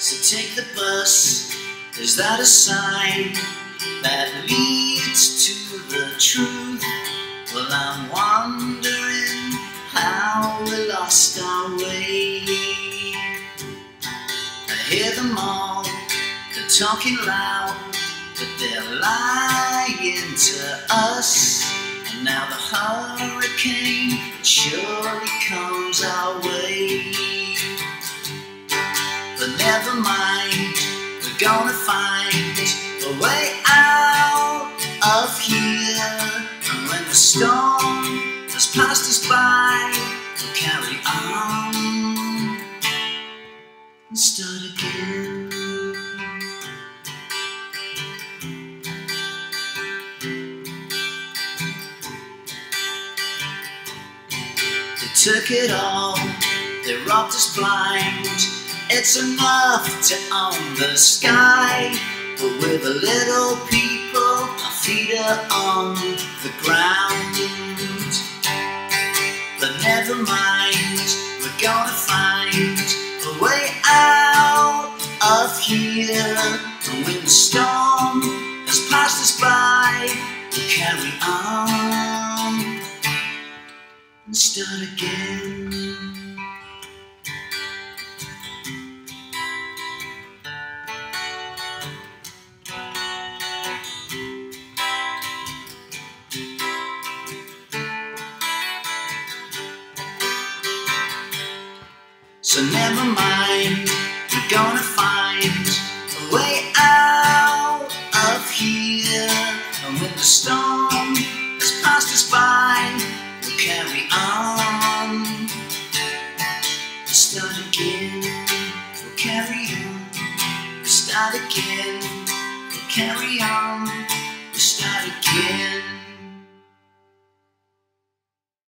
So take the bus. Is that a sign that leads to the truth? Well, I'm wondering how we lost our way. I hear them all, they're talking loud, but they're lying to us. And now the hurricane surely comes our way. Here. And when the storm has passed us by, we'll carry on and start again. They took it all, they robbed us blind. It's enough to own the sky, but with a little are on the ground. But never mind, we're gonna find a way out of here. And when the storm has passed us by, we'll carry on and start again. So never mind, we're gonna find a way out of here. And when the storm has passed us by, we'll carry on. We'll start again, we'll carry on. We'll start again, we'll carry on. We'll start again.